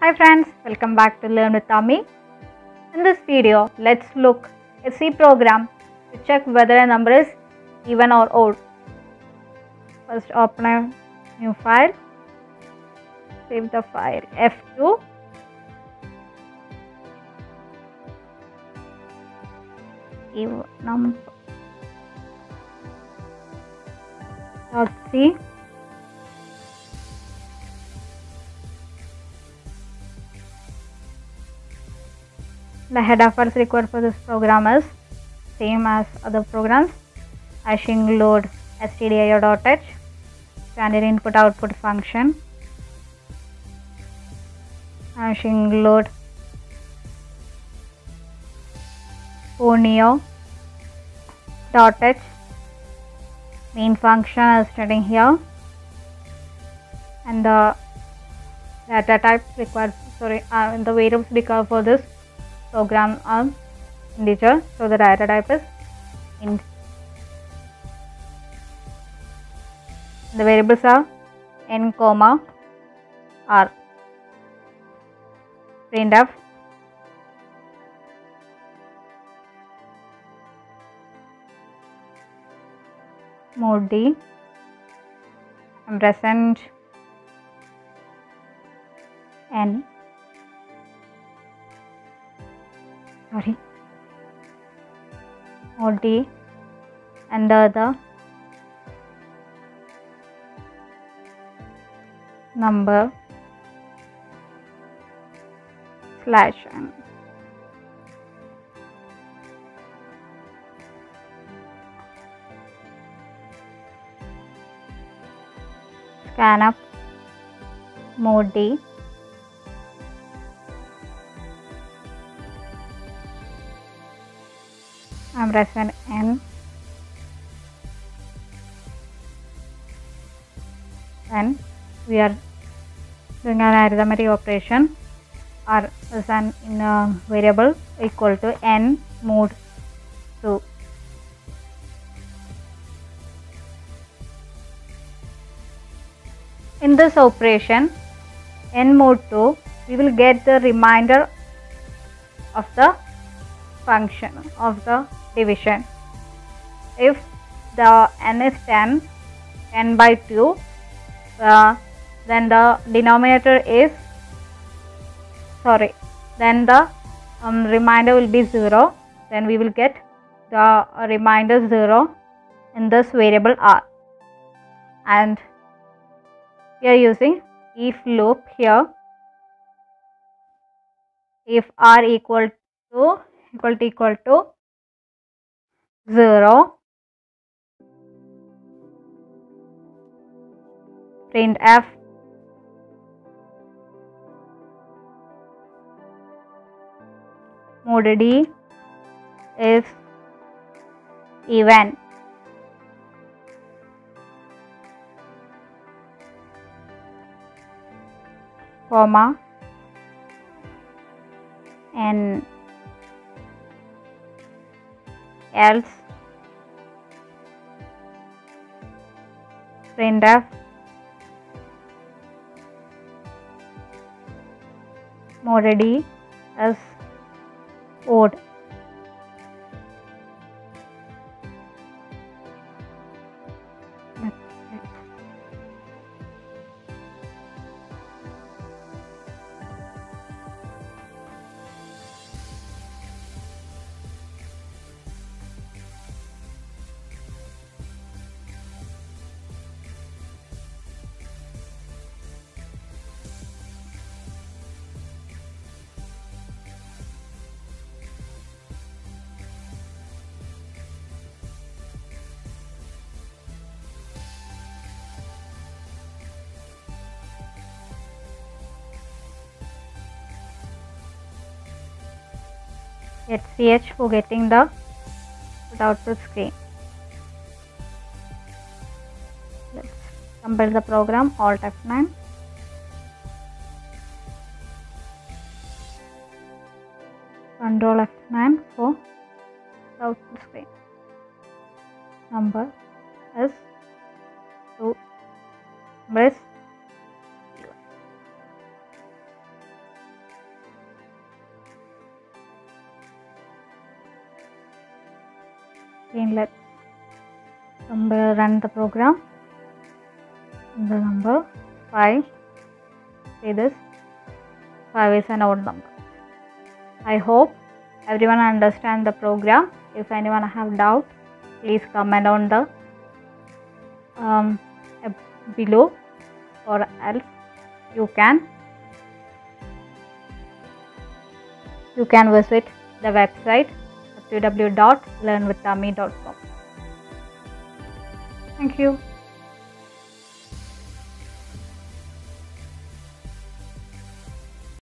Hi friends, welcome back to Learn with Aami. In this video, let's look C program to check whether a number is even or odd. First open a new file, save the file F2. Even number dot C. The header files required for this program is same as other programs. Hash include stdio.h, standard input output function. Hash include conio dot h main function is starting here and the data type required sorry uh, the variables required for this program are integer so the data type is int the variables are n comma r. Printf mode d. Ampersand n sorry. Mode d and the number slash n scanf mode d ampersand n then we are doing an arithmetic operation or is an in a variable equal to n mod 2 in this operation n mod 2 we will get the remainder of the function of the division. If the n is 10 10 by 2 uh, then the denominator is sorry then the um, remainder will be 0 then we will get the remainder 0 in this variable r. And we are using if loop here. If r equal to equal to equal to 0 print f. Mode d is even. Comma. And else. Printf mode d as odd hit ch for getting the output screen. Let's compile the program Alt F9. Control F9 for the output screen. Number is 2 number is let's run the program. The number 5 say this. 5 is an odd number. I hope everyone understand the program. If anyone have doubt please comment on the um, below or else you can you can visit the website www.learnwithaami.com thank you